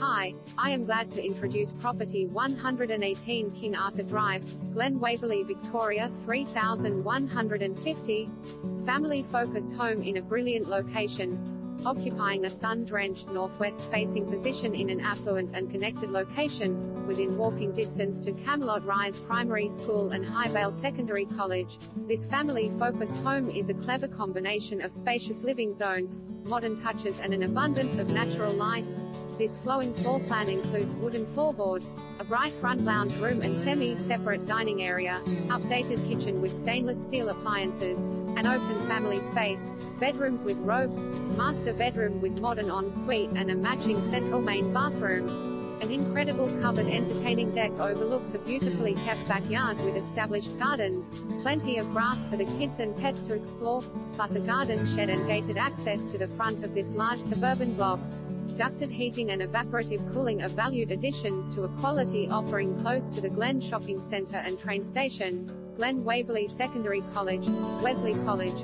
Hi, I am glad to introduce property 118 King Arthur Drive, Glen Waverley, Victoria 3150. Family-focused home in a brilliant location, occupying a sun-drenched northwest-facing position in an affluent and connected location, within walking distance to Camelot Rise Primary School and Highvale Secondary College. This family-focused home is a clever combination of spacious living zones, modern touches and an abundance of natural light. This flowing floor plan includes wooden floorboards, a bright front lounge room and semi-separate dining area, updated kitchen with stainless steel appliances, an open family space, bedrooms with robes, master bedroom with modern ensuite and a matching central main bathroom. An incredible covered entertaining deck overlooks a beautifully kept backyard with established gardens, plenty of grass for the kids and pets to explore, plus a garden shed and gated access to the front of this large suburban block. Ducted heating and evaporative cooling are valued additions to a quality offering close to the Glen Shopping Centre and train station, Glen Waverley Secondary College, Wesley College,